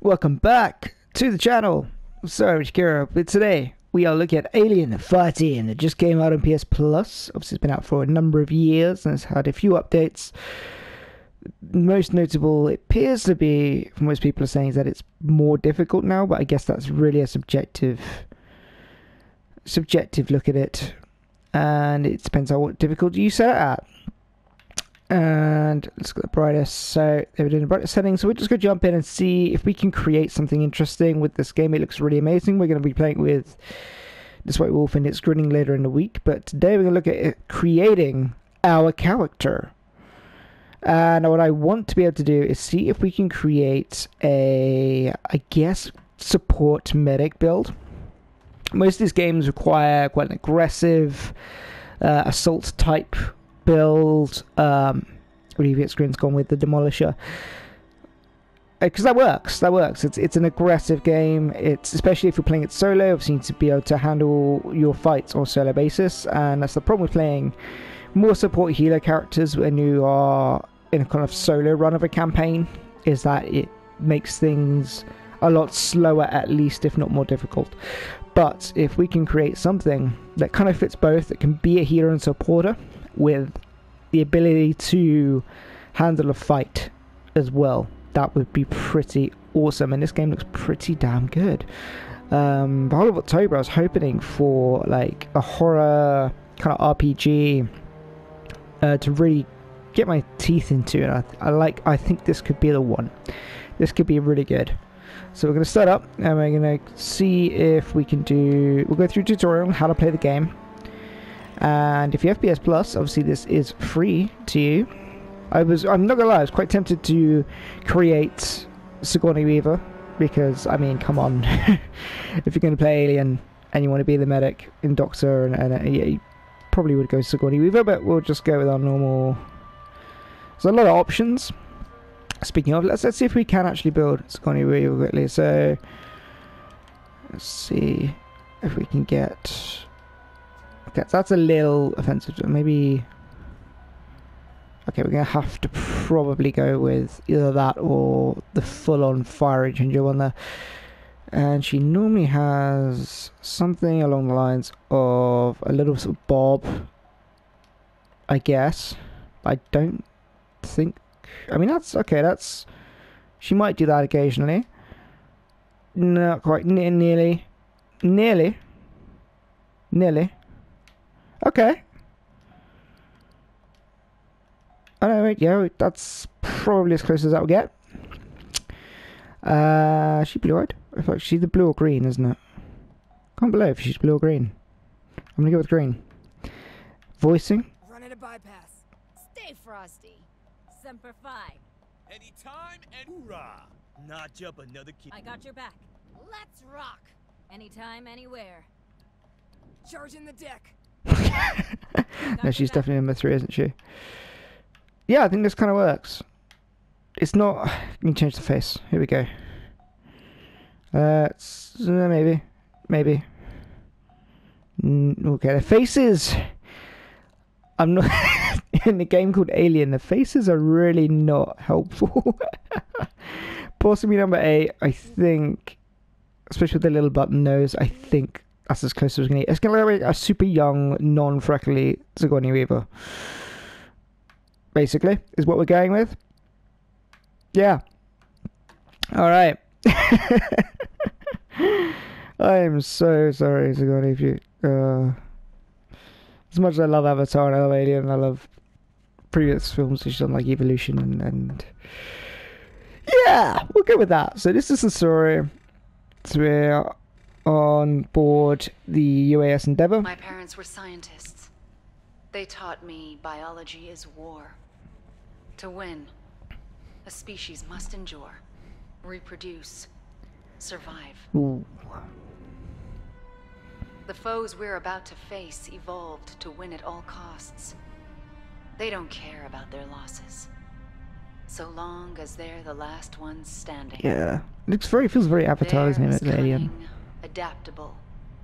Welcome back to the channel. Sorry, Kira, but today we are looking at Alien Fireteam. It just came out on PS Plus. Obviously, it's been out for a number of years and it's had a few updates. Most notable, it appears to be, most people are saying, is that it's more difficult now, but I guess that's really a subjective subjective look at it. And it depends on what difficulty you set it at and let's go the brightest. So they were doing the brightest settings. So we're just gonna jump in and see if we can create something interesting with this game. It looks really amazing. We're gonna be playing with this White Wolf and it's grinning later in the week. But today we're gonna look at creating our character. And what I want to be able to do is see if we can create a, I guess, support medic build. Most of these games require quite an aggressive uh, assault type build um Reviet screen's gone with the Demolisher. Because uh, that works, that works. It's it's an aggressive game. It's especially if you're playing it solo. Obviously, you need to be able to handle your fights on solo basis, and that's the problem with playing more support healer characters when you are in a kind of solo run of a campaign. Is that it makes things a lot slower, at least, if not more difficult. But if we can create something that kind of fits both, that can be a healer and supporter, with the ability to handle a fight as well. That would be pretty awesome, and this game looks pretty damn good. Um, the whole of October, I was hoping for like a horror kind of RPG uh, to really get my teeth into, and I, I like. I think this could be the one. This could be really good. So we're going to start up, and we're going to see if we can do. We'll go through tutorial on how to play the game and if you have PS Plus, obviously this is free to you. I was, I'm not gonna lie, I was quite tempted to create Sigourney Weaver because, I mean, come on, if you're gonna play Alien and you want to be the medic in Doctor, and, and uh, yeah, you probably would go Sigourney Weaver, but we'll just go with our normal. There's a lot of options. Speaking of, let's let's see if we can actually build Sigourney Weaver quickly. So let's see if we can get that's, that's a little offensive. Maybe... Okay, we're going to have to probably go with either that or the full-on fire changer one there. And she normally has something along the lines of a little sort of bob, I guess. I don't think... I mean, that's... Okay, that's... She might do that occasionally. Not quite. Nearly. Nearly. Nearly. Okay. Alright, yeah, that's probably as close as that will get. Uh, she blue-eyed? I thought she's the blue or green, isn't it? Can't believe if she's blue or green. I'm gonna go with green. Voicing? Running a bypass. Stay frosty. Semper Fi. Anytime and hoorah! Notch up another kid. I got your back. Let's rock. Anytime, anywhere. Charging the deck. no, she's definitely number three, isn't she? Yeah, I think this kind of works. It's not. Let me change the face. Here we go. Uh, uh maybe, maybe. Mm, okay, the faces. I'm not in the game called Alien. The faces are really not helpful. Possibly number eight. I think, especially with the little button nose. I think that's as close as we're going to get. It's going to be a super young, non freckly Sigourney Weaver. Basically, is what we're going with. Yeah. Alright. I am so sorry, Sigourney, if you. Uh, as much as I love Avatar and I love Alien, I love previous films she's done, like Evolution and, and. Yeah, we'll go with that. So, this is the story. It's where on board the UAS Endeavour. My parents were scientists. They taught me biology is war. To win, a species must endure, reproduce, survive. Ooh. The foes we're about to face evolved to win at all costs. They don't care about their losses. So long as they're the last ones standing. Yeah. Looks very feels very Avatar, isn't it, Alien? Adaptable,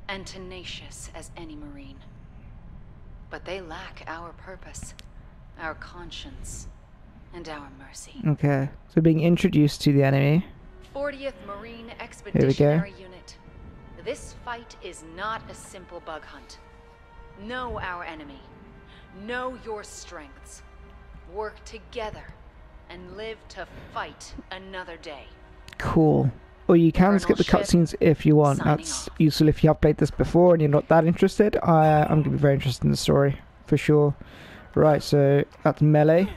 and tenacious as any Marine. But they lack our purpose, our conscience, and our mercy. Okay, so being introduced to the enemy 40th Marine Expeditionary Unit. This fight is not a simple bug hunt. Know our enemy. Know your strengths. Work together and live to fight another day. Cool. Or you can Colonel skip the cutscenes if you want. That's off. useful if you have played this before and you're not that interested. I, I'm going to be very interested in the story, for sure. Right, so that's melee.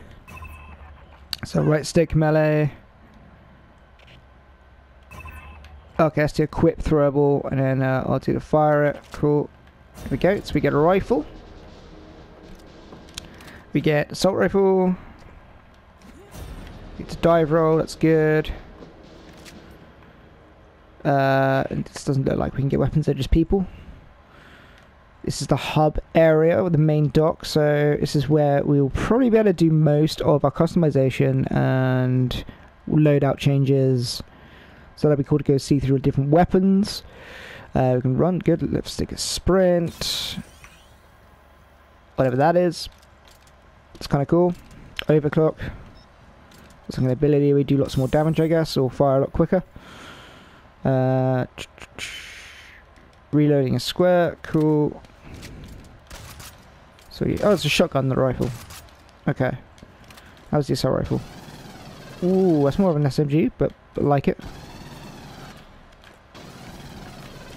So right stick melee. Okay, do a equip throwable, and then uh, I'll do the fire it. Cool. There we go. So we get a rifle. We get assault rifle. It's a dive roll. That's good. Uh, this doesn't look like we can get weapons, they're just people. This is the hub area with the main dock, so this is where we'll probably be able to do most of our customization and loadout changes. So that'd be cool to go see through different weapons. Uh, we can run, good, let's take a sprint. Whatever that is. It's kind of cool. Overclock. Like an ability, we do lots more damage, I guess, or fire a lot quicker. Uh, reloading a square, cool. So, you- oh, it's a shotgun, the rifle. Okay. How's the assault rifle? Ooh, that's more of an SMG, but, but like it.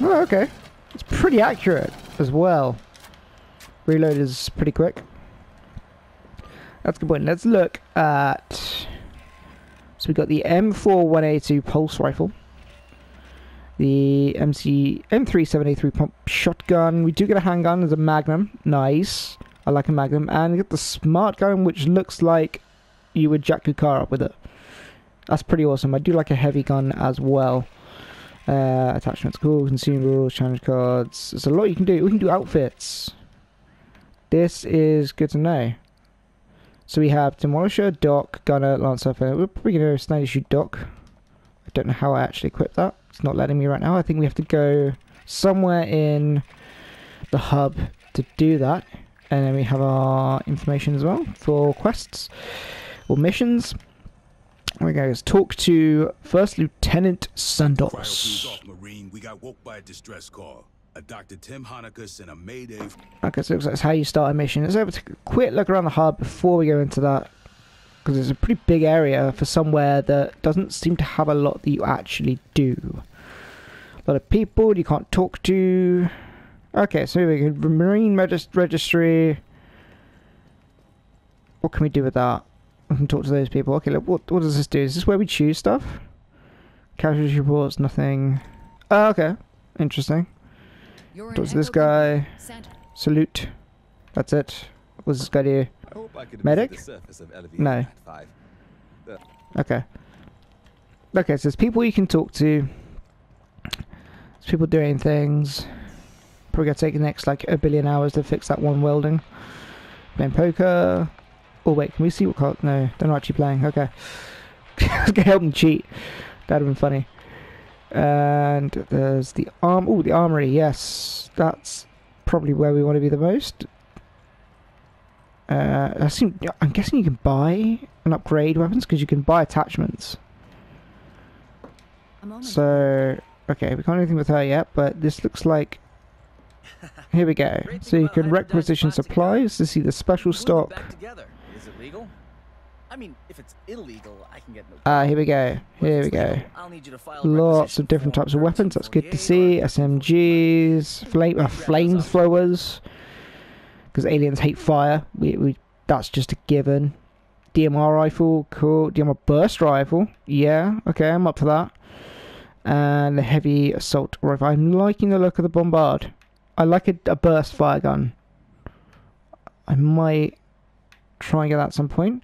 Oh, okay. It's pretty accurate as well. Reload is pretty quick. That's a good point. Let's look at. So we've got the M41A2 pulse rifle the MC M37A3 pump shotgun. We do get a handgun as a Magnum. Nice. I like a Magnum. And we get the smart gun, which looks like you would jack your car up with it. That's pretty awesome. I do like a heavy gun as well. Uh, attachments, cool. Consumables, challenge cards. There's a lot you can do. We can do outfits. This is good to know. So we have Demolisher, Doc, Gunner, Lancer. We're probably going to snide shoot Doc. I don't know how I actually equip that. It's not letting me right now. I think we have to go somewhere in the hub to do that. And then we have our information as well for quests or missions. We go Let's talk to First Lieutenant Prior crews Sandos. off Marine, we got woke by a distress call. A Dr. Tim Hoenikker sent a mayday Okay, so that's how you start a mission. Let's have a quick look around the hub before we go into that. Because it's a pretty big area for somewhere that doesn't seem to have a lot that you actually do. A lot of people you can't talk to. Okay, so we can Marine regis- Registry. What can we do with that? We can talk to those people. Okay, look, what, what does this do? Is this where we choose stuff? Casualty reports, nothing. Oh, okay. Interesting. You're Does this guy salute? That's it. What does this guy do? I hope I could Medic? visit the surface of Elevate No. five. Uh, okay. Okay, so there's people you can talk to. There's people doing things. Probably gonna take the next like a billion hours to fix that one welding. Playing poker. Oh wait, can we see what card? No, they're not actually playing. Okay. I was gonna help them cheat. That'd have been funny. And there's the arm. Oh, the armory. Yes, that's probably where we want to be the most. Uh, I assume, I'm guessing you can buy and upgrade weapons because you can buy attachments. So, okay, we can't do anything with her yet, but this looks like. Here we go. So you can requisition supplies to see the special stock. Is it legal? I mean, if it's illegal, I can get no. Ah, here we go. Here we go. I'll need you to file Lots of different types of weapons. That's good to see. SMGs, flame, uh, flamethrowers. Because aliens hate fire. We, we that's just a given. DMR rifle, cool. DMR burst rifle, yeah. Okay, I'm up for that. And the heavy assault rifle. I'm liking the look of the bombard. I like a, a burst fire gun. I might try and get that at some point.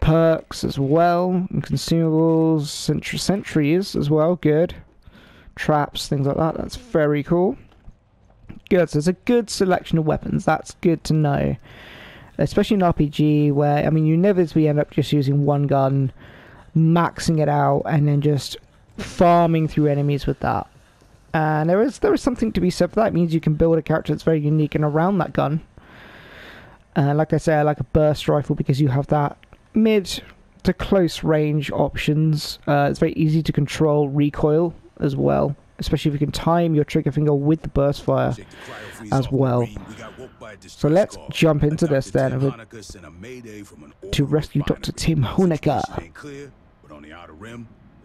Perks as well, and consumables, sentry sentries as well. Good. Traps, things like that. That's very cool. Good. So it's a good selection of weapons. That's good to know. Especially in RPG, where I mean, you inevitably end up just using one gun, maxing it out, and then just farming through enemies with that. And there is there is something to be said for that. It means you can build a character that's very unique and around that gun. Uh, like I say, I like a burst rifle because you have that mid to close range options. Uh, it's very easy to control recoil as well, especially if you can time your trigger finger with the burst fire. Check the cryo-freeze as well. Marine. We got woke by a So let's jump into this then. Tim with- Hoenikker sent a mayday from an to rescue. Dr. Tim Hoenikker.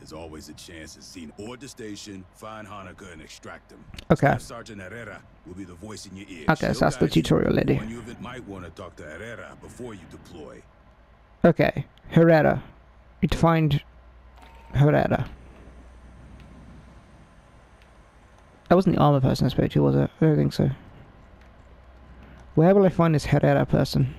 Situation ain't clear, but on the outer rim, there's always a chance to see ord the station, find Hoenikker, and extract him. Okay. Sergeant Herrera will be the voice in your ear. Okay, so that's the tutorial lady. you might want to talk to Herrera before you deploy. Okay, Herrera. Need to find Herrera. That wasn't the armor person I spoke to, was it? I don't think so. Where will I find this Herrera person?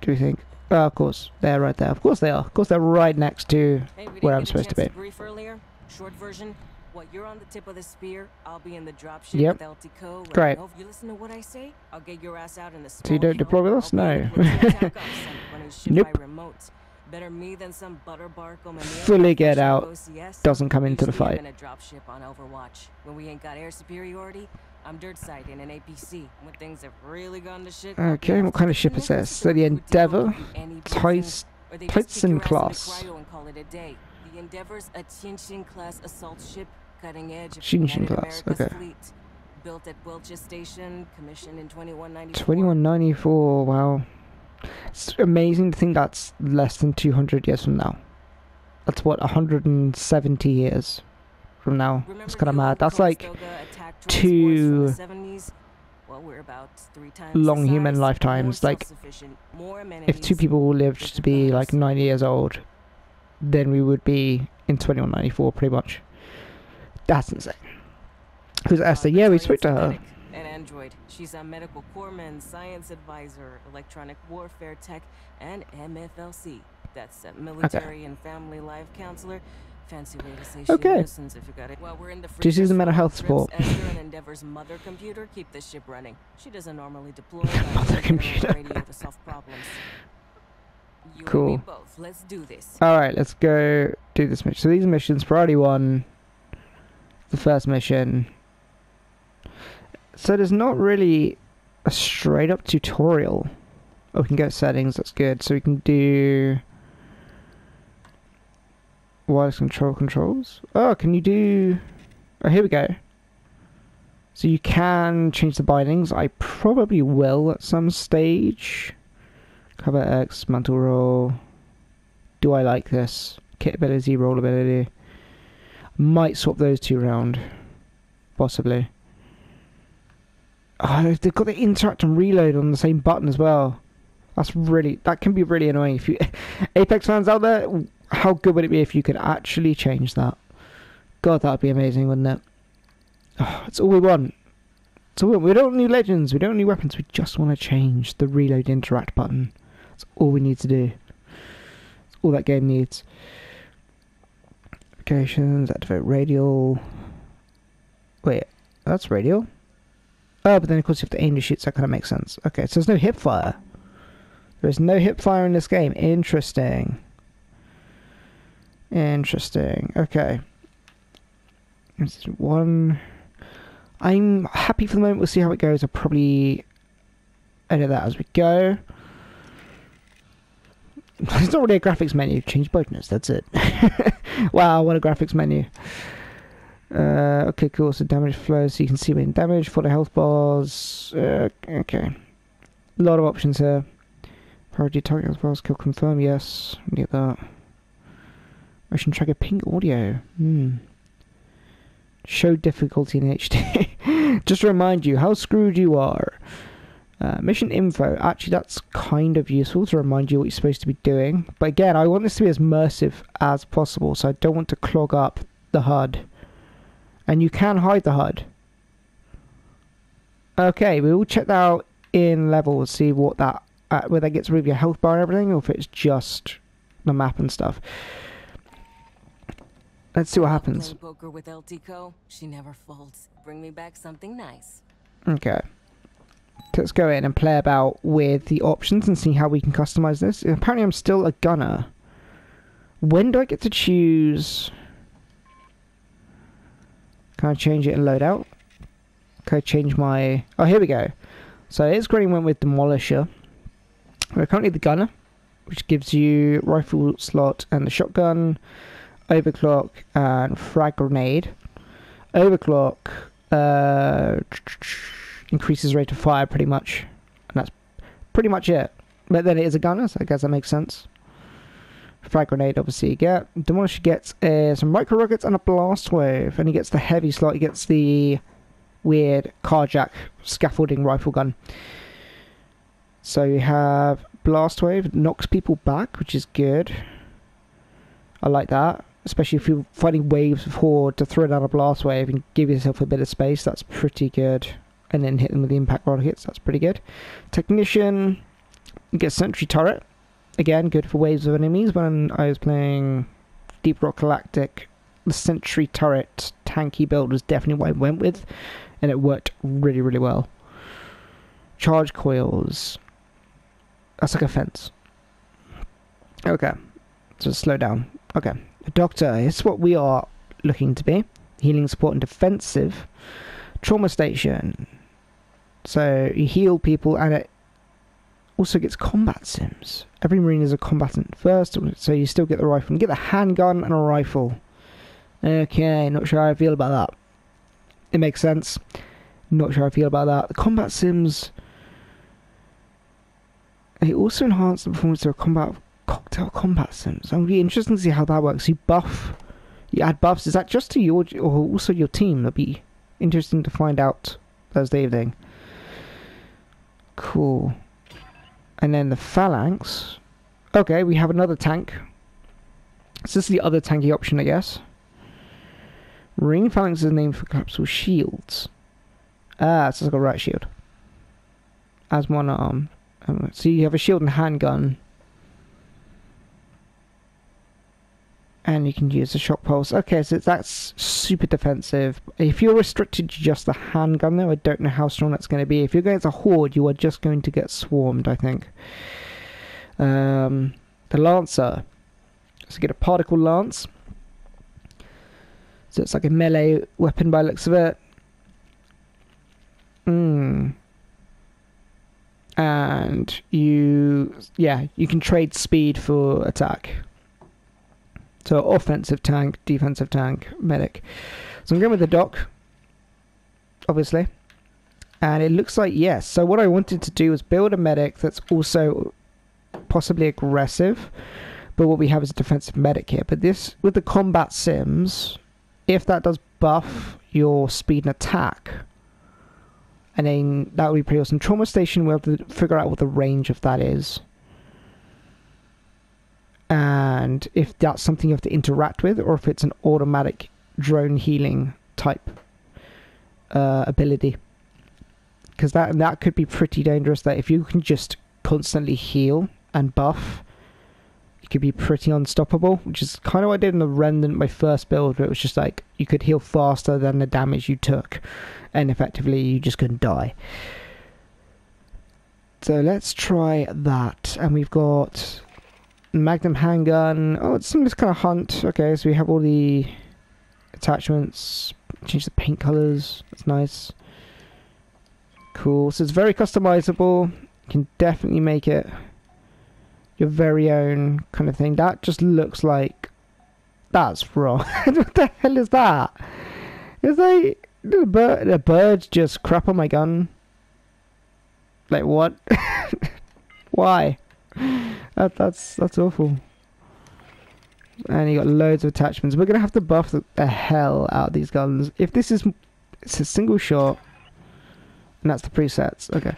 Do you think? Oh, of course, they're right there. Of course they are. Of course they're right next to Hey, where I'm supposed to be. Brief earlier. Short version. What you're on the tip of the spear, I'll be in the dropship Yep. with LTCO. right Great. over- You listen to what I say? I'll get your ass out in the So you don't deploy with us? No. Nope. Better me than some butterbark on Fully get out. Doesn't come into the fight. In a dropship on Overwatch. When we ain't got air superiority, I'm dirt side in an APC. When things have really gone to shit. Okay, what kind of ship is this? So the Endeavour, Depot, any briefing, Tice, or they just kick Tyson your ass into class. cryo and call it a day. The Endeavor's a Tianjin class assault ship, cutting edge of Tianjin class, okay. fleet. Built at Welch's Station, commissioned in 2194. 2194, wow. It's amazing to think that's less than 200 years from now. That's what, 170 years from now. Remember It's kind of mad. That's like two transports from the 70s? Well, we're about three times long human lifetimes, like, if two people lived to be like 90 years old, then we would be in 2194 pretty much. That's insane. Who's Esther? Yeah, we spoke to her. An android. She's a medical corpsman, science advisor, electronic warfare tech, and MFLC. That's a military and family life counselor. Fancy way to say she Okay. listens if you got it. While we're in the Do you see the freezers mental health support? Esther and Endeavor's mother computer keep the ship running. She doesn't normally deploy. Mother I get her on computer. radio to solve problems. You Cool. me both. Let's do this. Alright, let's go do this mission. So these missions, priority one, the first mission. So there's not really a straight up tutorial. Oh, we can go settings, that's good. So we can do wireless control controls. Oh, can you do... Oh, here we go. So you can change the bindings. I probably will at some stage. Cover X, mantle roll. Do I like this? Kit ability, roll ability. Might swap those two around. Possibly. Oh, they've got the interact and reload on the same button as well. That's really that can be really annoying. If you Apex fans out there, how good would it be if you could actually change that? God, that'd be amazing, wouldn't it? Oh, it's all we want. It's all we, want. we don't need legends. We don't need weapons. We just want to change the reload interact button. That's all we need to do. That's all that game needs. Applications, activate radial. Wait, that's radial? Oh, but then of course you have to aim to shoot, so that kind of makes sense. Okay, so there's no hip fire. There is no hip fire in this game. Interesting. Interesting. Okay. Is one. I'm happy for the moment. We'll see how it goes. I'll probably edit that as we go. It's not really a graphics menu. Change brightness. That's it. wow, what a graphics menu. Uh, okay, cool. So damage flows. so you can see when damage for the health bars. Uh, okay. A lot of options here. Priority target health bars, kill confirm, yes. Get that. Motion tracker pink audio. Hmm. Show difficulty in HD. Just to remind you how screwed you are. Uh, mission info. Actually, that's kind of useful to remind you what you're supposed to be doing. But again, I want this to be as immersive as possible, so I don't want to clog up the HUD. And you can hide the HUD. Okay, we will check that out in level, see what that uh, whether that gets rid of your health bar and everything, or if it's just the map and stuff. Let's see what happens. Poker with LTCO, she never folds. Bring me back something nice. Okay. Let's go in and play about with the options and see how we can customize this. Apparently, I'm still a gunner. When do I get to choose? Can I change it in loadout? Can I change my... Oh, here we go. So it's green went with Demolisher. We're currently the gunner. which gives you rifle slot and the shotgun, overclock and frag grenade. Overclock uh, increases rate of fire pretty much, and that's pretty much it. But then it is a gunner, so I guess that makes sense. Frag grenade, obviously, you get. Demolisher gets uh, some micro rockets and a blast wave, and he gets the heavy slot. He gets the weird carjack scaffolding rifle gun. So you have blast wave, knocks people back, which is good. I like that, especially if you're fighting waves of horde to throw down a blast wave and give yourself a bit of space. That's pretty good. And then hit them with the impact rockets. That's pretty good. Technician, get sentry turret. Again, good for waves of enemies. When I was playing Deep Rock Galactic, the sentry turret tanky build was definitely what I went with, and it worked really, really well. Charge coils. That's like a fence. Okay. So slow down. Okay. A doctor is what we are looking to be. Healing, support, and defensive. Trauma station. So you heal people, and it also gets combat sims. Every marine is a combatant first, so you still get the rifle. You get the handgun and a rifle. Okay, not sure how I feel about that. It makes sense. Not sure how I feel about that. The combat sims. They also enhance the performance of combat cocktail combat sims. It'll be interesting to see how that works. You buff, you add buffs. Is that just to your or also your team? That'll be interesting to find out Thursday evening. Cool. And then the phalanx. Okay, we have another tank. So this is the other tanky option, I guess. Marine phalanx is named for collapsible shields. Ah, so it's like a right shield. As one arm. Um, so you have a shield and handgun. And you can use the shock pulse. Okay, so that's super defensive. If you're restricted to just the handgun, though, I don't know how strong that's going to be. If you're going to horde, you are just going to get swarmed, I think. Um, the Lancer. So get a particle lance. So it's like a melee weapon by looks of it. Hmm. And you, yeah, you can trade speed for attack. So offensive tank, defensive tank, medic. So I'm going with the doc, obviously. And it looks like yes. So what I wanted to do was build a medic that's also possibly aggressive. But what we have is a defensive medic here. But this, with the combat sims, if that does buff your speed and attack, and then that would be pretty awesome. Trauma station, we'll have to figure out what the range of that is. And if that's something you have to interact with, or if it's an automatic drone healing type uh, ability. Because that that could be pretty dangerous. That if you can just constantly heal and buff, it could be pretty unstoppable. Which is kind of what I did in the Remnant, my first build, where it was just like you could heal faster than the damage you took, and effectively you just couldn't die. So let's try that, and we've got Magnum handgun. Oh, it's some kind of hunt. Okay, so we have all the attachments. Change the paint colors. That's nice. Cool. So it's very customizable. You can definitely make it your very own kind of thing. That just looks like that's wrong. what the hell is that? Is they the bird the birds just crap on my gun? Like what? Why? That, that's that's awful. And you got loads of attachments. We're gonna have to buff the, the hell out of these guns. If this is it's a single shot, and that's the presets. Okay.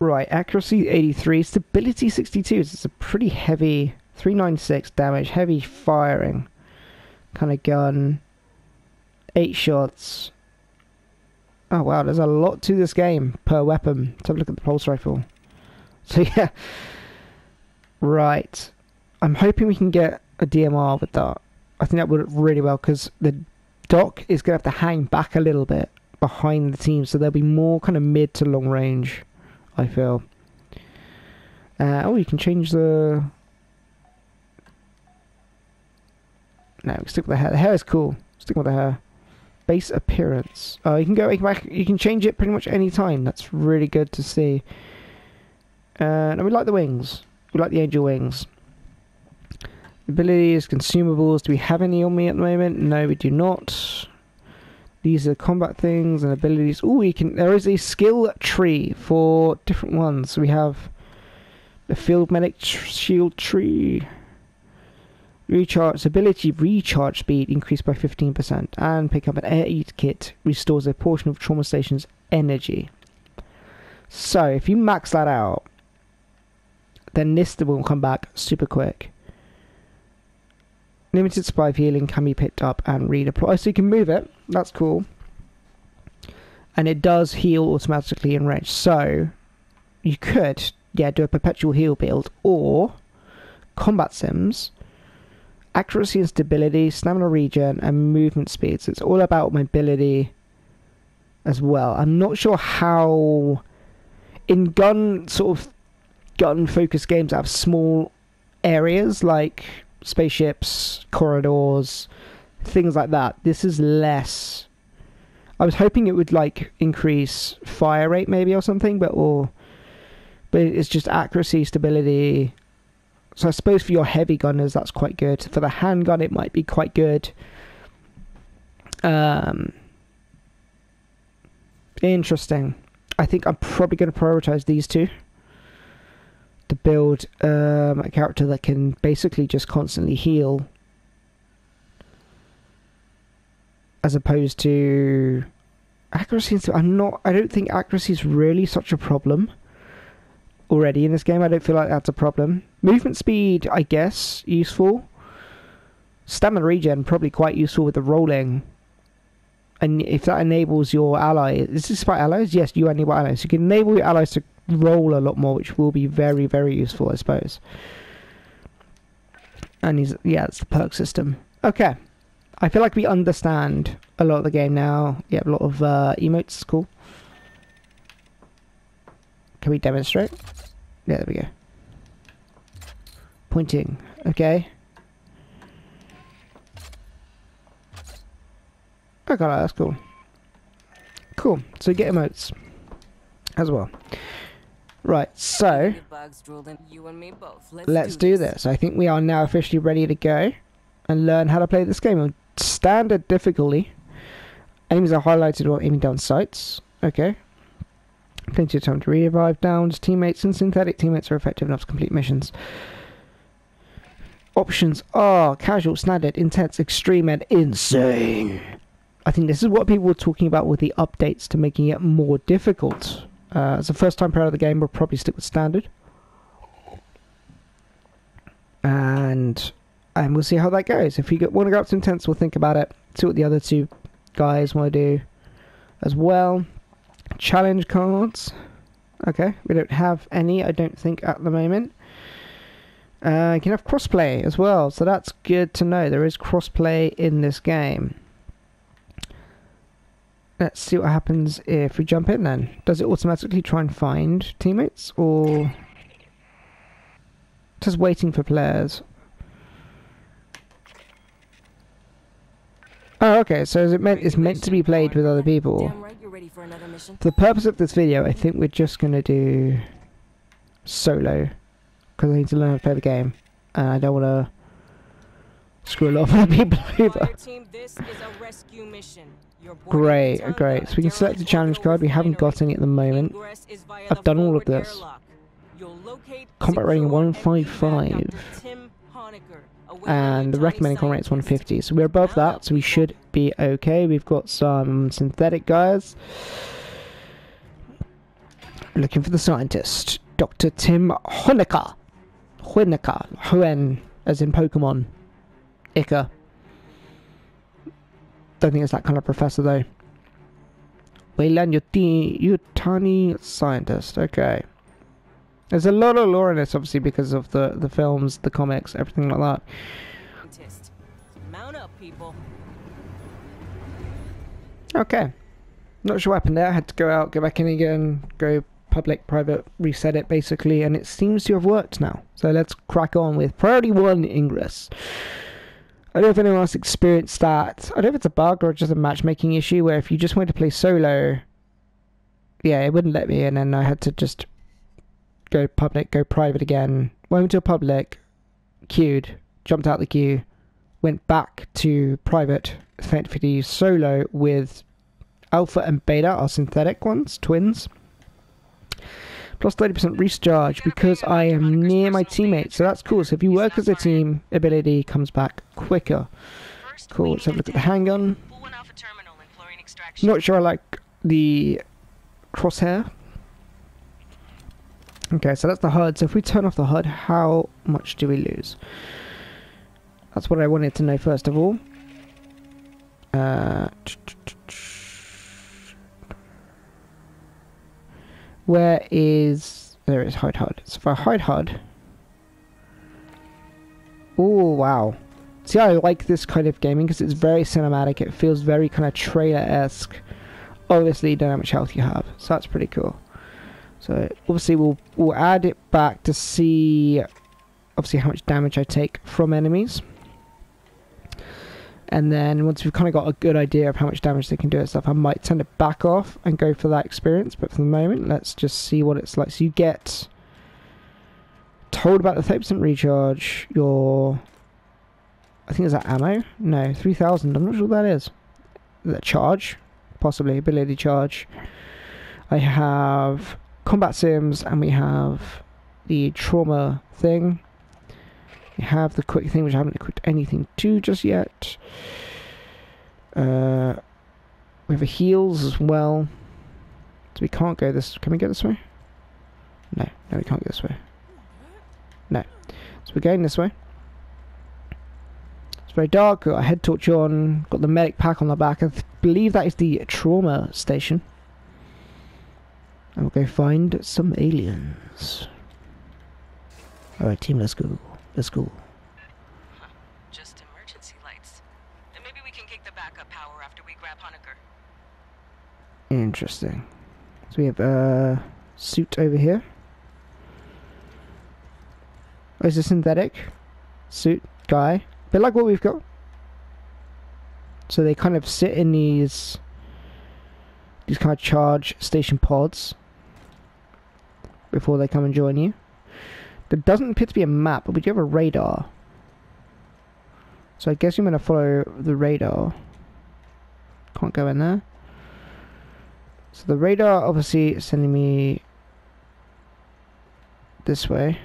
Right, accuracy 83, stability 62. It's a pretty heavy 396 damage, heavy firing kind of gun. Eight shots. Oh wow, there's a lot to this game per weapon. Let's have a look at the pulse rifle. So yeah. Right. I'm hoping we can get a DMR with that. I think that would really well because the Doc is going to have to hang back a little bit behind the team, so there'll be more kind of mid to long range. I feel. Uh, oh, you can change the. No, stick with the hair. The hair is cool. Stick with the hair. Base appearance. Oh, you can go back. You can change it pretty much any time. That's really good to see. Uh, and we like the wings. We like the angel wings. Abilities, consumables. Do we have any on me at the moment? No, we do not. These are combat things and abilities. Oh, we can. There is a skill tree for different ones. So we have the field medic tr- shield tree. Recharge ability recharge speed increased by 15%, and pick up an air eat kit restores a portion of trauma station's energy. So if you max that out, then Nista will come back super quick. Limited supply of healing can be picked up and redeployed, so you can move it. That's cool. And it does heal automatically in range. So you could, yeah, do a perpetual heal build or combat sims, accuracy and stability, stamina regen, and movement speed. So it's all about mobility as well. I'm not sure how in gun sort of gun focused games that have small areas like spaceships, corridors, things like that. This is less. I was hoping it would like increase fire rate maybe or something, but or but it's just accuracy, stability. So I suppose for your heavy gunners that's quite good. For the handgun it might be quite good. Um interesting. I think I'm probably going to prioritize these two to build um, a character that can basically just constantly heal, as opposed to accuracy. I'm not. I don't think accuracy is really such a problem already in this game. I don't feel like that's a problem. Movement speed, I guess, useful. Stamina regen probably quite useful with the rolling and if that enables your ally, is this about allies? Yes, you enable allies. You can enable your allies to roll a lot more, which will be very, very useful, I suppose. And he's yeah, it's the perk system. Okay, I feel like we understand a lot of the game now. Yeah, a lot of uh, emotes, cool. Can we demonstrate? Yeah, there we go. Pointing. Okay. Okay, that's cool. Cool. So get emotes as well. Right, so let's, let's do, this. this. I think we are now officially ready to go and learn how to play this game on standard difficulty. Aims are highlighted while aiming down sights. Okay. Plenty of time to revive downs. Teammates and synthetic teammates are effective enough to complete missions. Options are casual, standard, intense, extreme, and insane. I think this is what people were talking about with the updates to making it more difficult. Uh, as a first time player of the game, we'll probably stick with standard. And and we'll see how that goes. If we want to go up to intense, we'll think about it. See what the other two guys want to do as well. Challenge cards. Okay, we don't have any, I don't think, at the moment. Uh, you can have crossplay as well, so that's good to know. There is crossplay in this game. Let's see what happens if we jump in then. Does it automatically try and find teammates or just waiting for players? Oh, okay. So is it meant it's meant to be played with other people? for the purpose of this video, I think we're just gonna do solo because I need to learn how to play the game, and I don't want to screw a lot of other people over. Great, great. So we can select the challenge card. We haven't got any at the moment. I've done all of this. Combat rating 155. And the recommended combat rate is 150. So we're above that, so we should be okay. We've got some synthetic guys. Looking for the scientist. Dr. Tim Hoenikker. Hoenikker. Huen, as in Pokemon. Ica. Don't think it's that kind of professor though. Weyland Yutani scientist. Okay. There's a lot of lore in this, obviously, because of the the films, the comics, everything like that. Mount up, people. Okay. Not sure what happened there. I had to go out, go back in again, go public, private, reset it basically, and it seems to have worked now. So let's crack on with priority one ingress. I don't know if anyone else experienced that. I don't know if it's a bug or just a matchmaking issue where if you just wanted to play solo, yeah, it wouldn't let me, in, and then I had to just go public, go private again, went to public, queued, jumped out the queue, went back to private, effectively solo with alpha and beta, our synthetic ones, twins. Plus 30% recharge because I am near my teammates, so that's cool. So if you work as a team, ability comes back quicker. Cool, let's have a look at the handgun. Not sure I like the crosshair. Okay, so that's the HUD. So if we turn off the HUD, how much do we lose? That's what I wanted to know first of all. Uh, where is there is hide HUD? So I hide HUD. Oh wow! See, I like this kind of gaming because it's very cinematic. It feels very kind of trailer esque. Obviously, you don't know how much health you have, so that's pretty cool. So obviously, we'll we'll add it back to see, obviously, how much damage I take from enemies. And then once we've kind of got a good idea of how much damage they can do and stuff, I might turn it back off and go for that experience. But for the moment, let's just see what it's like. So you get told about the 30% recharge. Your I think is that ammo? No, 3000. I'm not sure what that is. The charge? Possibly. Ability charge. I have combat sims and we have the trauma thing. We have the quick thing, which I haven't equipped anything to just yet. Uh, we have a heals as well. So we can't go this. Can we go this way? No, no, we can't go this way. No. So we're going this way. It's very dark. Got a head torch on. Got the medic pack on the back. I believe that is the trauma station. And we'll go find some aliens. Alright, team, let's go. Let's go. Just emergency lights. And maybe we can kick the backup power after we grab Hoenikker. Interesting. So we have a suit over here. Oh, is a synthetic suit guy. Bit like what we've got. So they kind of sit in these these kind of charge station pods before they come and join you. There doesn't appear to be a map, but we do have a radar. So I guess I'm gonna follow the radar. Can't go in there. So the radar obviously is sending me this way.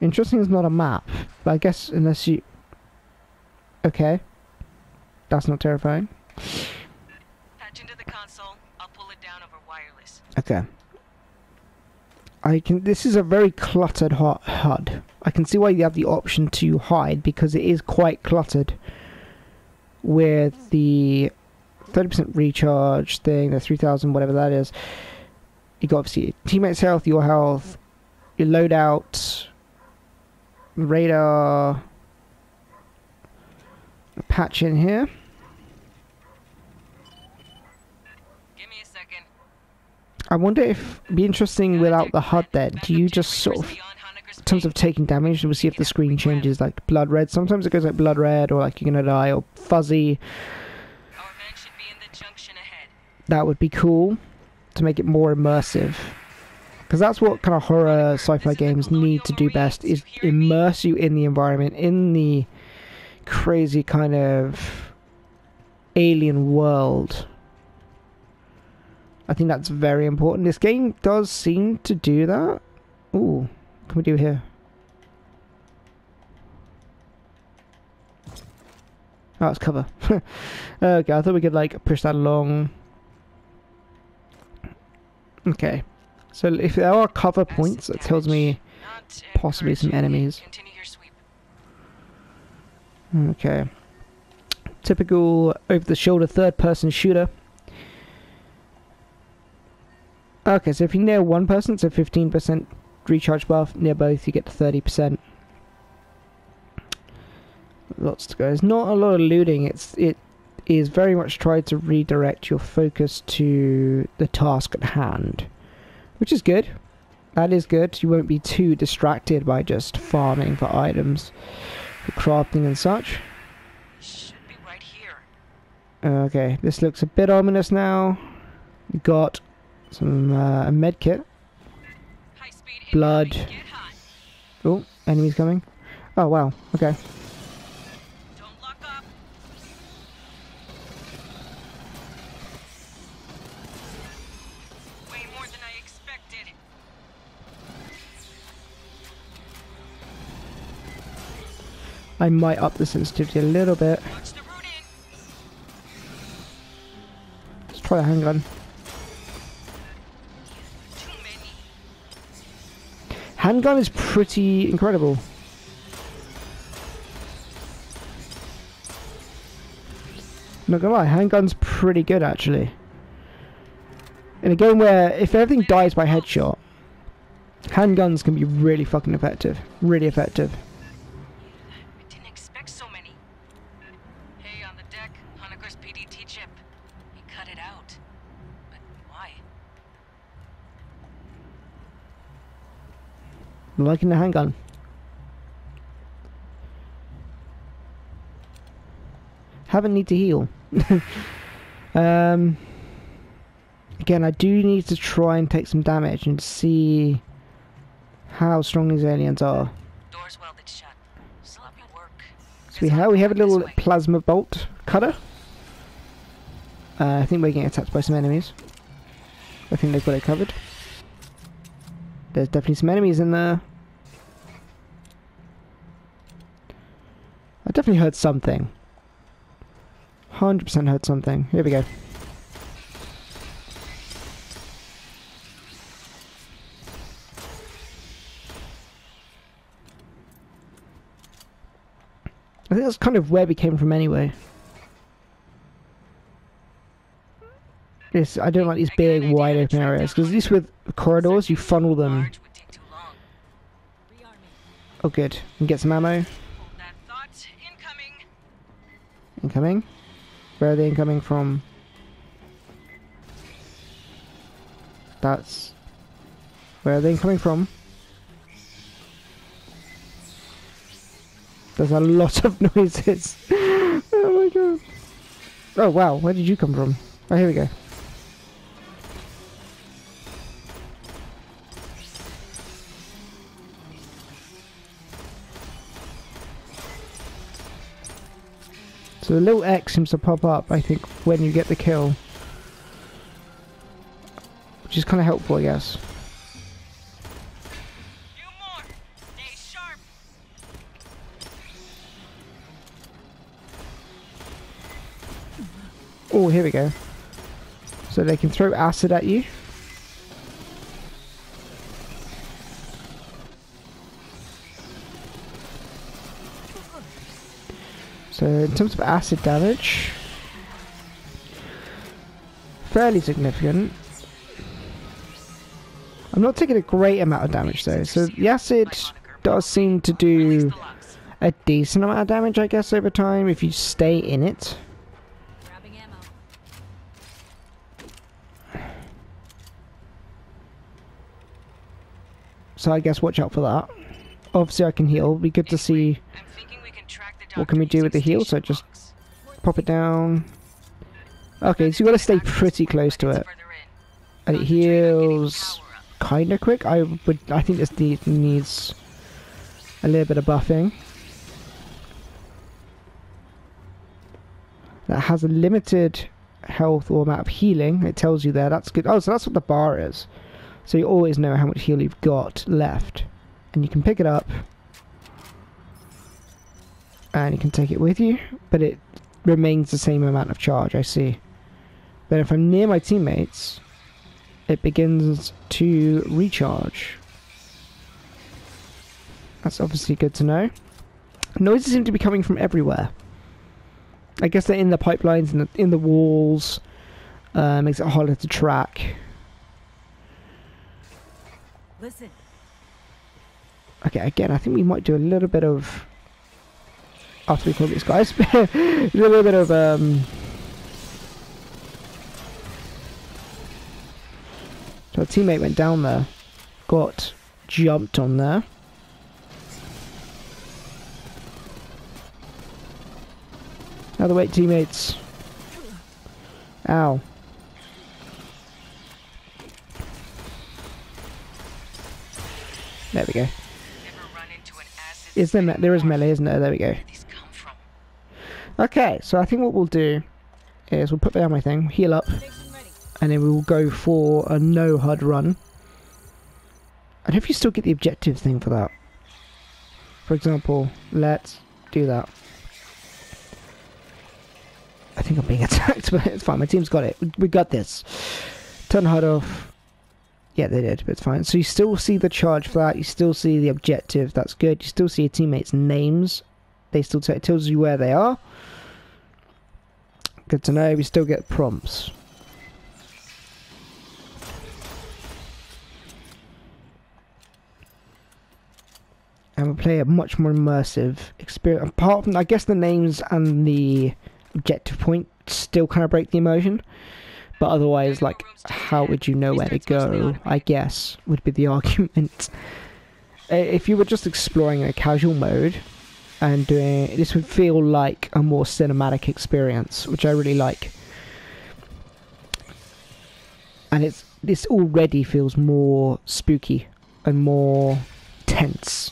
Interesting is not a map, but I guess unless you... Okay. That's not terrifying. Patch into the console. I'll pull it down over wireless. Okay. I can. This is a very cluttered hu- HUD. I can see why you have the option to hide because it is quite cluttered. With the 30% recharge thing, the 3000, whatever that is. You got obviously your teammates' health, your health, your loadout, radar, patch in here. Give me a second. I wonder if be interesting without the HUD then. Do you just sort of, in terms of taking damage, we'll see if the screen changes like blood red. Sometimes it goes like blood red or like you're gonna die or fuzzy. That would be cool to make it more immersive. Because that's what kind of horror sci-fi games need to do best is immerse you in the environment, in the crazy kind of alien world. I think that's very important. This game does seem to do that. Ooh, what can we do here? Oh, it's cover. okay, I thought we could like push that along. Okay. So if there are cover points, it tells me possibly some enemies. Continue your sweep. Okay. Typical over the shoulder third person shooter. Okay, so if you near one person, it's a 15% recharge buff. Near both, you get to 30%. Lots to go. There's not a lot of looting. It's it is very much tried to redirect your focus to the task at hand, which is good. That is good. You won't be too distracted by just farming for items, for crafting and such. Should be right here. Okay, this looks a bit ominous now. Got Some uh, med kit. Blood. Oh, enemies coming. Oh wow. Okay. I might up the sensitivity a little bit. Let's try a handgun. Handgun is pretty incredible. Not gonna lie, handgun's pretty good actually. In a game where if everything dies by headshot, handguns can be really fucking effective. Really effective. I didn't expect so many. Hey, on the deck, Hoenikker's PDT chip. He cut it out. But why? I'm liking the handgun. Haven't need to heal. um, again, I do need to try and take some damage and see how strong these aliens are. Doors welded shut. Work. So we have we have a little plasma bolt cutter. Uh, I think we're getting attacked by some enemies. I think they've got it covered. There's definitely some enemies in there. I definitely heard something. 100% heard something. Here we go. I think that's kind of where we came from anyway. Yes, I don't like these big, wide open areas because at least with corridors, you funnel them. Large would take too long. Rearming. Oh, good. And get some ammo. Hold that thought. Incoming. Incoming. Where are they incoming from? That's. Where are they incoming from? There's a lot of noises. oh my god. Oh wow, where did you come from? Oh, here we go. So the little X seems to pop up, I think, when you get the kill. Which is kind of helpful, I guess. Few more. Stay sharp. Oh, here we go. So they can throw acid at you. So in terms of acid damage, fairly significant. I'm not taking a great amount of damage though. So the acid does seem to do a decent amount of damage, I guess, over time if you stay in it. So I guess watch out for that. Obviously I can heal. Be good to see I'm thinking we can track the What can we do with the heal? So just pop it down. Okay, so you gotta stay pretty close to it. And it heals kind of quick. I would. I think this need, needs a little bit of buffing. That has a limited health or amount of healing. It tells you there. That's good. Oh, so that's what the bar is. So you always know how much heal you've got left, and you can pick it up, and you can take it with you. But it remains the same amount of charge. I see. Then if I'm near my teammates, it begins to recharge. That's obviously good to know. Noises seem to be coming from everywhere. I guess they're in the pipelines and in, in the walls. Uh, makes it harder to track. Listen. Okay, again, I think we might do a little bit of after we kill these guys. A little bit of um, so our teammate went down there, got jumped on there. Now the wait teammates. Ow. There we go. Is there, there is melee, isn't there? There we go. Okay, so I think what we'll do is we'll put down my thing, heal up, and then we will go for a no HUD run. I don't know if you still get the objective thing for that. For example, let's do that. I think I'm being attacked, but it's fine. My team's got it. We- got this. Turn HUD off. Yeah, they did, but it's fine. So you still see the charge for that. You still see the objective. That's good. You still see your teammates' names. They still t- it tells you where they are. Good to know. We still get prompts. and we play a much more immersive experience. Apart from, I guess, the names and the objective point still kind of break the immersion, but otherwise, like, how would you know where to go? I guess would be the argument. If you were just exploring in a casual mode and doing this, would feel like a more cinematic experience, which I really like. And it's this already feels more spooky and more tense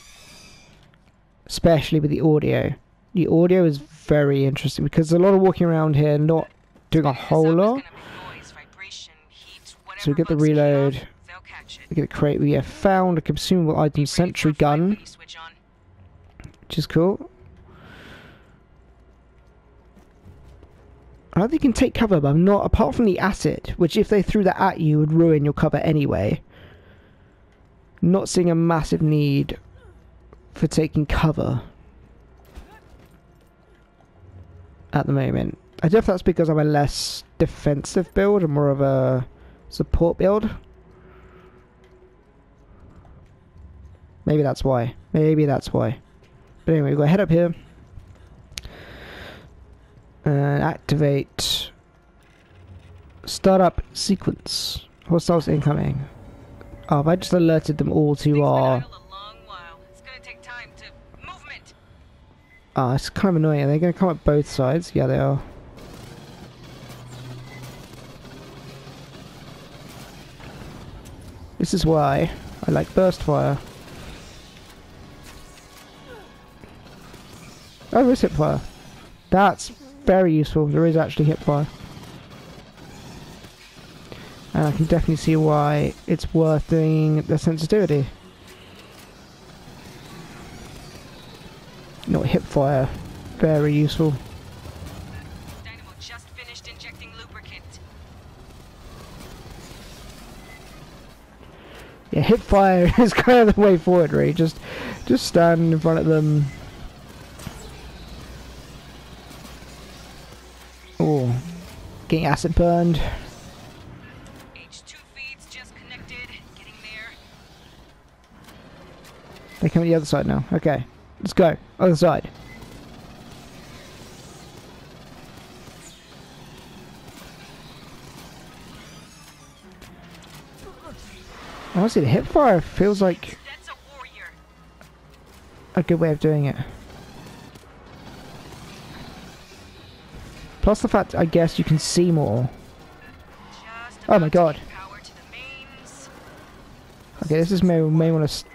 especially with the audio. The audio is very interesting because a lot of walking around here, not doing a whole lot. So we get the reload. We get a crate. We have found a consumable item sentry gun, which is cool. I think you can take cover, but I'm not. Apart from the acid, which if they threw that at you would ruin your cover anyway. Not seeing a massive need for taking cover at the moment. I don't know if that's because I'm a less defensive build and more of a support build. Maybe that's why. Maybe that's why. But anyway, we've got to head up here and activate startup sequence. Hostiles incoming. Oh, have I just alerted them all to our Ah, it's kind of annoying. Are they going to come up both sides? Yeah, they are. This is why I like burst fire. Oh, there is hip fire. That's very useful. There is actually hip fire. And I can definitely see why it's worth doing the sensitivity. Not hip fire. Very useful. Dynamo just finished injecting lubricant. Yeah, hip fire is kind of the way forward, really. Just, just stand in front of them. Oh, getting acid burned. H2 feeds just connected. Getting there. They come to the other side now. Okay, let's go. Other side. Honestly, the hip fire feels like That's a warrior. a good way of doing it. Plus the fact, I guess, you can see more. Oh my god. Okay, this is may may want to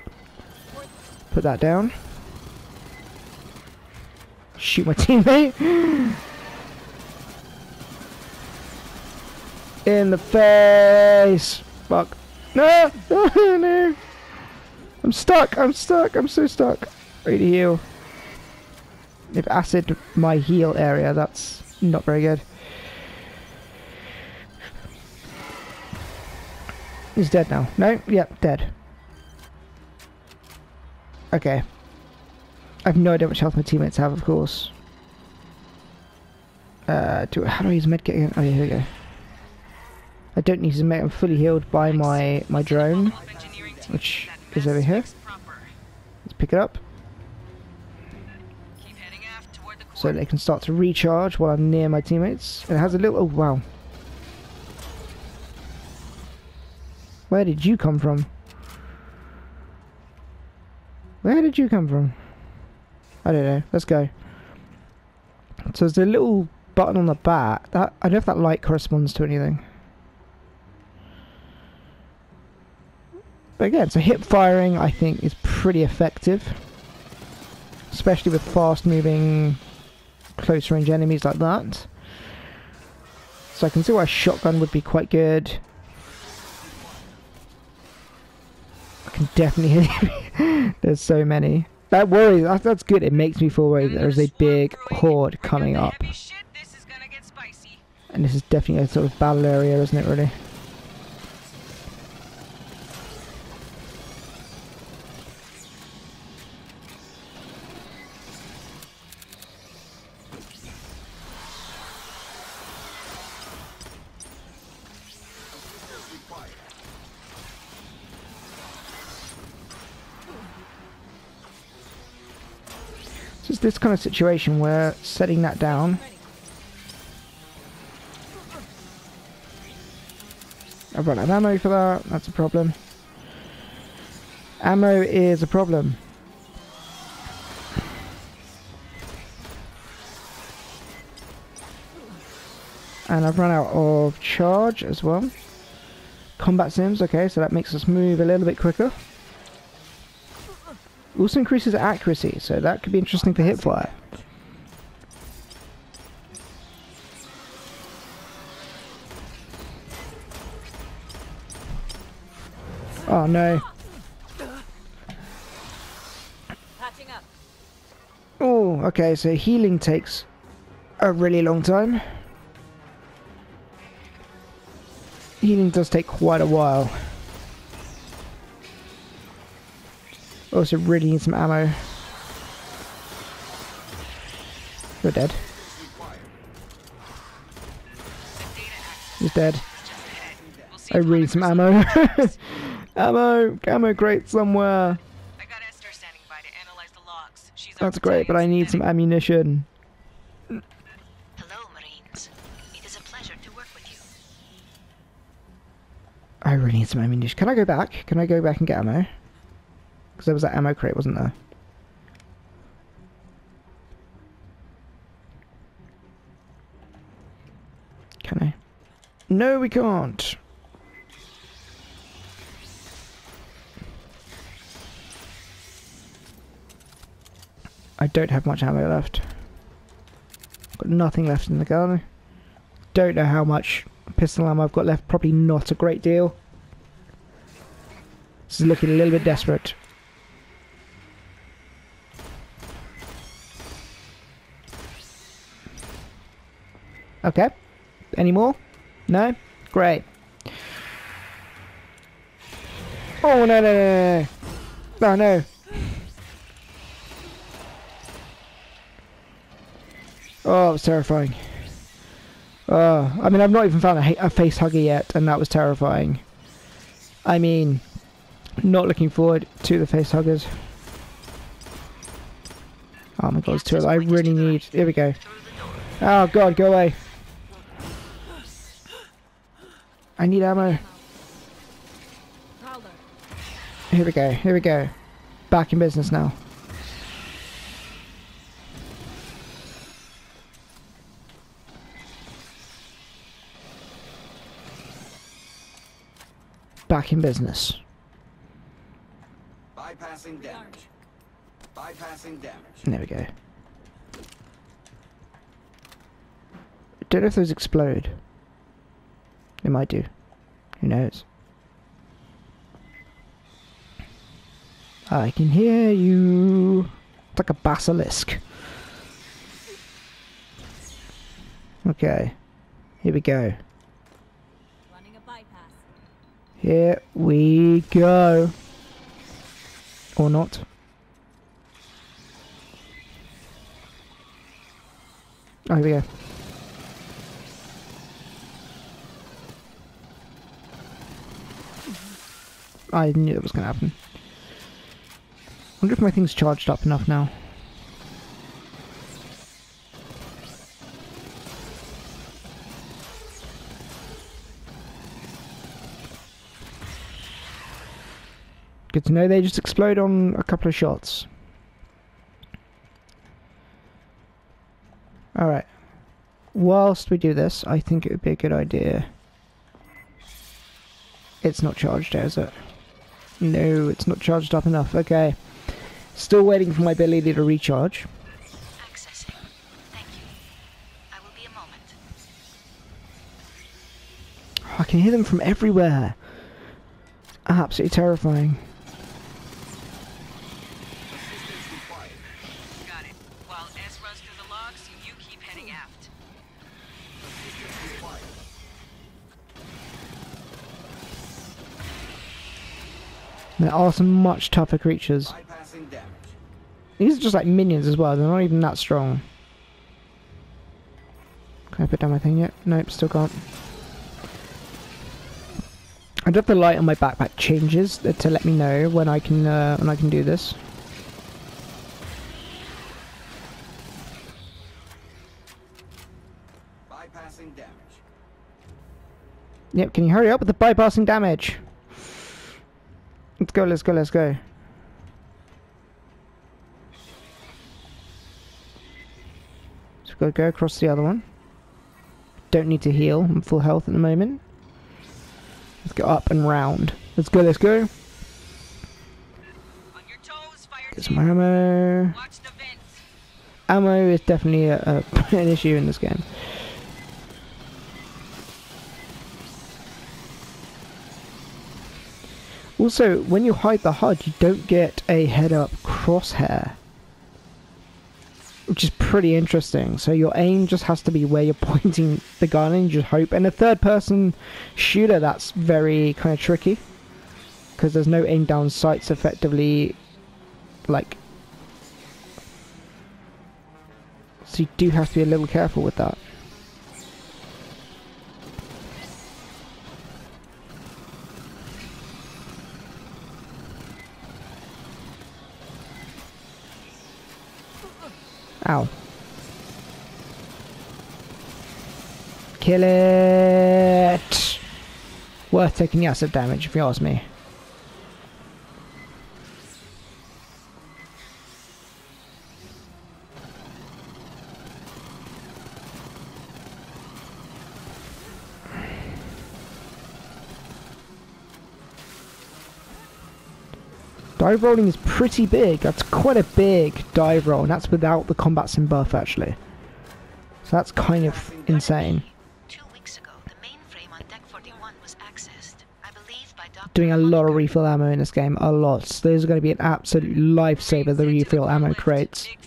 put that down. Shoot my teammate in the face. Fuck. No, no. I'm stuck. I'm stuck. I'm so stuck. Ready to heal. If acid my heal area, that's not very good. He's dead now. No? Yep, dead. Okay. I have no idea much health my teammates have, of course. Uh, do, how do I use medkit again? Oh, yeah, here we go. I don't need to make. I'm fully healed by my, my drone. Which is over here. Let's pick it up Keep heading aft toward the so they can start to recharge while I'm near my teammates. And it has a little. Oh, wow. Where did you come from? Where did you come from? I don't know. Let's go. So there's a little button on the back. That I don't know if that light corresponds to anything. But again, so hip firing I think is pretty effective. Especially with fast moving close range enemies like that. So I can see why a shotgun would be quite good. I can definitely hear There's so many. That worries, that, that's good. It makes me feel worried that there's a big horde coming up. And this is definitely a sort of battle area, isn't it, really? This kind of situation where setting that down I've run out of ammo for that, that's a problem. Ammo is a problem. And I've run out of charge as well. Combat sims, okay, so that makes us move a little bit quicker. Also increases accuracy, so that could be interesting for hipfire. Oh no. Oh, okay, so healing takes a really long time. Healing does take quite a while. Also really need some ammo. You're dead. He's dead. I really need some ammo. ammo! Ammo crate somewhere! I got Esther standing by to analyze the logs. She's That's great, but I need some ammunition. Hello, Marines. It is a pleasure to work with you. I really need some ammunition. Can I go back? Can I go back and get ammo? Because there was that ammo crate, wasn't there? Can I? No, we can't. I don't have much ammo left. Got nothing left in the gun. Don't know how much pistol ammo I've got left. Probably not a great deal. This is looking a little bit desperate. Okay. Any more? No? Great. Oh, no, no, no, no. No, no. Oh, it's terrifying. Oh, I mean, I've not even found a, a face hugger yet, and that was terrifying. I mean, not looking forward to the face huggers. Oh my god, it's two of them. I really need... Here we go. Oh god, go away. I need ammo. Here we go, here we go. Back in business now. Back in business. Bypassing damage. Bypassing damage. There we go. Don't know if those explode. They might do. Who knows? I can hear you. It's like a basilisk. Okay. Here we go. Running a bypass. Here we go. Or not. Oh, here we go. I knew that was going to happen. wonder if my thing's charged up enough now. Good to know they just explode on a couple of shots. Alright. Whilst we do this, I think it would be a good idea. It's not charged, is it? No, it's not charged up enough. Okay. Still waiting for my ability to recharge. I can hear them from everywhere. Absolutely terrifying. There are some much tougher creatures. These are just like minions as well. They're not even that strong. Can I put down my thing yet? Nope, still can't. I do have the light on my backpack changes to let me know when I can uh, when I can do this. Bypassing damage. Yep, can you hurry up with the bypassing damage? Let's go, let's go, let's go. So we've got to go across the other one. Don't need to heal. I'm full health at the moment. Let's go up and round. Let's go, let's go. Toes, Get some ammo. Watch the vents. Ammo is definitely a, a, an issue in this game. Also, when you hide the HUD, you don't get a head-up crosshair. Which is pretty interesting. So your aim just has to be where you're pointing the gun and you just hope. And a third-person shooter, that's very kind of tricky. Because there's no aim down sights effectively, like, So you do have to be a little careful with that. Ow. Kill it! Worth taking the acid damage if you ask me. Dive rolling is pretty big. That's quite a big dive roll, and that's without the combat sim buff, actually. So that's kind of insane. Two weeks ago, the mainframe on Deck 41 was accessed. I believe by Dr. Doing a lot of refill ammo in this game, a lot. Those are going to be an absolute lifesaver, the refill ammo crates. Big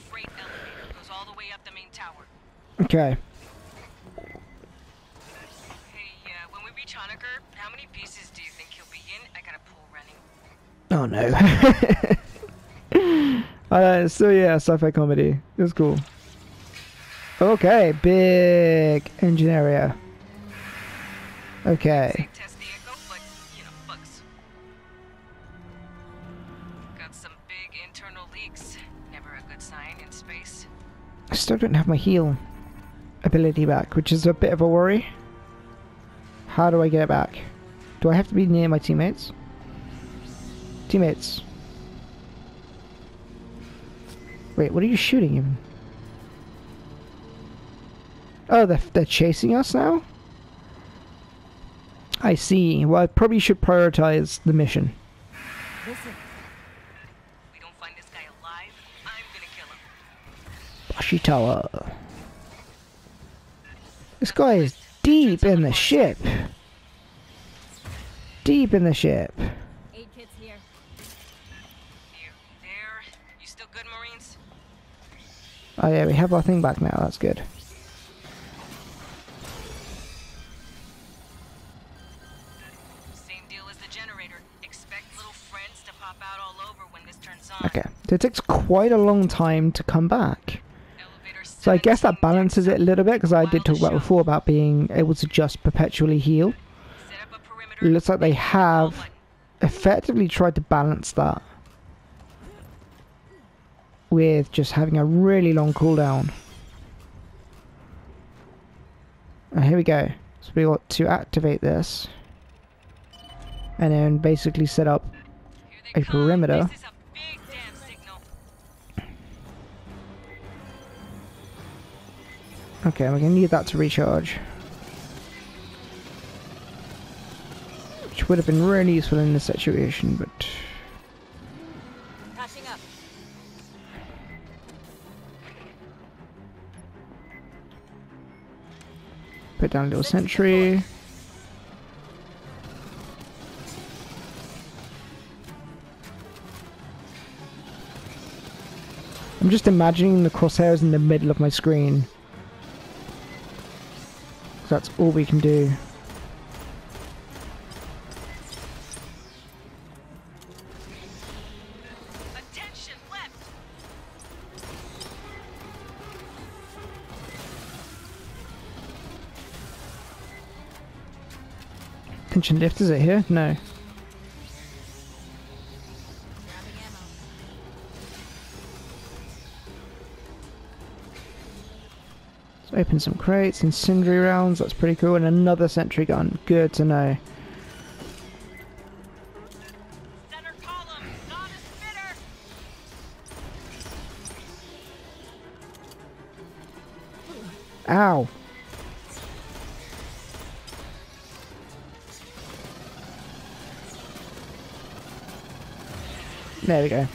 Oh no. uh, so yeah, sci-fi comedy. It was cool. Okay, big engine area. Okay. I still don't have my heal ability back, which is a bit of a worry. How do I get it back? Do I have to be near my teammates? Teammates. Wait, what are you shooting even? Oh, they're, they're chasing us now? I see. Well, I probably should prioritize the mission. Listen, We don't find this guy alive, I'm gonna kill him. Ashitawa. This guy is deep in the ship. Deep in the ship. Oh yeah, we have our thing back now. That's good. Same deal as the generator. Expect little friends to pop out all over when this turns on. Okay. So it takes quite a long time to come back. So I guess that balances it a little bit because I did talk about before about being able to just perpetually heal. Set up a perimeter. It looks like they have effectively tried to balance that with just having a really long cooldown. And here we go. So we got to activate this. And then basically set up a perimeter. Okay, we're gonna need that to recharge. which would have been really useful in this situation, but put down a little sentry. I'm just imagining the crosshairs in the middle of my screen. That's all we can do. Tension lift, is it here? No. Let's open some crates, incendiary rounds, that's pretty cool, and another sentry gun. Good to know. Ow! There we go.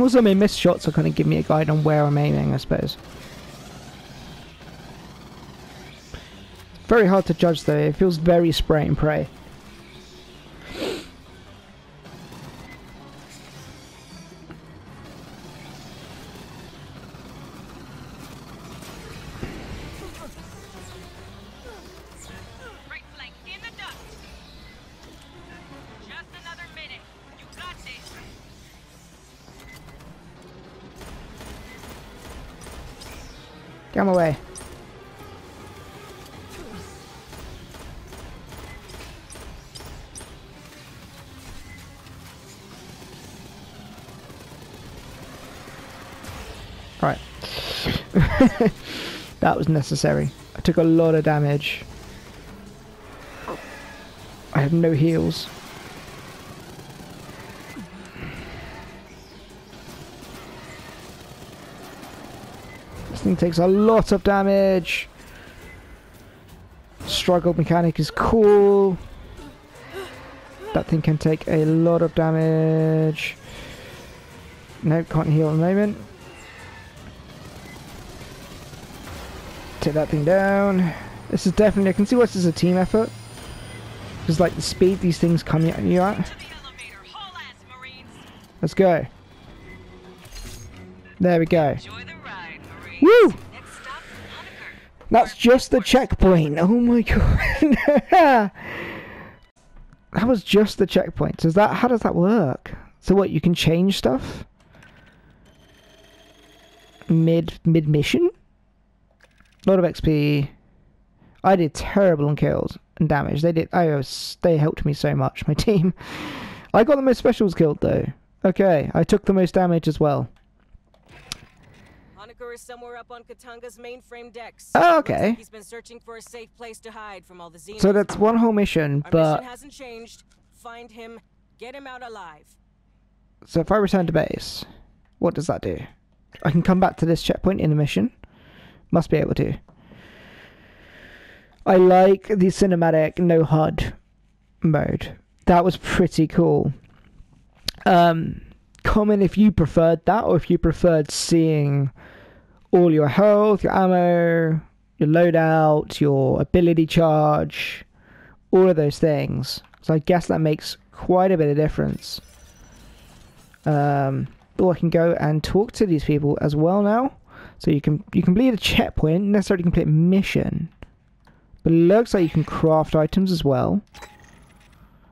Also, my missed shots will kind of give me a guide on where I'm aiming, I suppose. Very hard to judge though, it feels very spray and pray. That was necessary. I took a lot of damage. I have no heals. This thing takes a lot of damage. Struggle mechanic is cool. That thing can take a lot of damage. No, can't heal at the moment. Take that thing down. This is definitely, I can see this is a team effort. Just like the speed these things come at you at. Let's go. There we go. Ride, Woo! That's just the checkpoint. Oh my god. that was just the checkpoint. Does that how does that work? So what, you can change stuff? Mid mid mission? Lot of XP. I did terrible on kills and damage. They did I was they helped me so much, my team. I got the most specials killed though. Okay, I took the most damage as well. Hoenikker is somewhere up on Katanga's mainframe decks. Oh, okay. like he's been searching for a safe place to hide from all the Xenos. So that's one whole mission, Our but mission hasn't changed. Find him, get him out alive. So if I return to base, what does that do? I can come back to this checkpoint in the mission. Must be able to. I like the cinematic no HUD mode. That was pretty cool. Um, comment if you preferred that or if you preferred seeing all your health, your ammo, your loadout, your ability charge, all of those things. So I guess that makes quite a bit of difference. Um, or I can go and talk to these people as well now. So you can you complete a checkpoint, necessarily complete a mission, but it looks like you can craft items as well.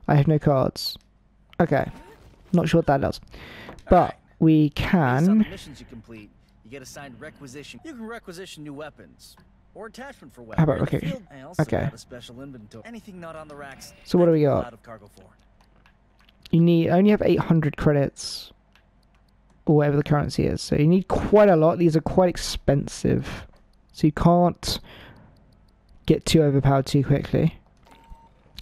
I have no cards. Okay, not sure what that does, but Alright. we can. the missions you complete, you get assigned requisition. You can requisition new weapons or attachment for weapons. How about In okay? field, I also Okay. a special inventory. Anything not on the racks. So what do we got? lot of cargo for. You need only have 800 credits, or whatever the currency is. So you need quite a lot. These are quite expensive, so you can't get too overpowered too quickly.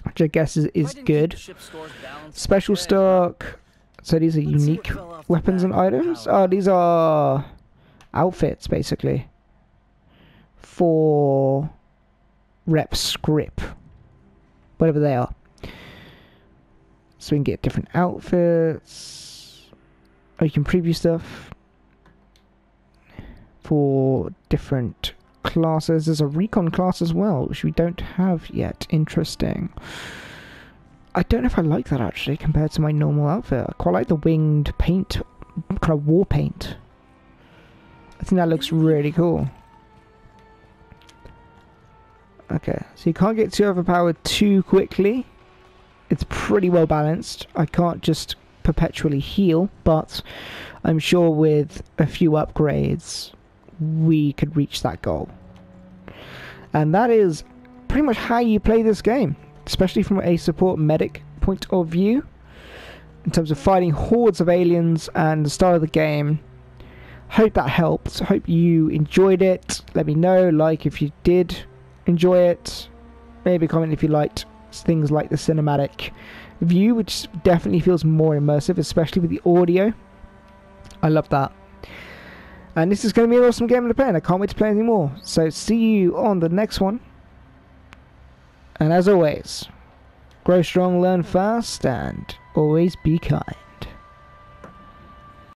Which I guess is, is good. the ship stores balanced? Special stock. So these are Let's unique fell off the weapons and back of the items. Oh, these are outfits basically for rep script, whatever they are. so we can get different outfits. Oh, you can preview stuff for different classes. There's a recon class as well, which we don't have yet. Interesting. I don't know if I like that actually compared to my normal outfit. I quite like the winged paint, kind of war paint. I think that looks really cool. Okay, so you can't get too overpowered too quickly. It's pretty well balanced. I can't just perpetually heal, but I'm sure with a few upgrades, we could reach that goal. And that is pretty much how you play this game, especially from a support medic point of view. In terms of fighting hordes of aliens and the start of the game. Hope that helped. Hope you enjoyed it. Let me know, like if you did enjoy it. Maybe comment if you liked things like the cinematic view, which definitely feels more immersive, especially with the audio. I love that. And this is going to be an awesome game to play, and I can't wait to play any more. So, see you on the next one. And as always, grow strong, learn fast, and always be kind.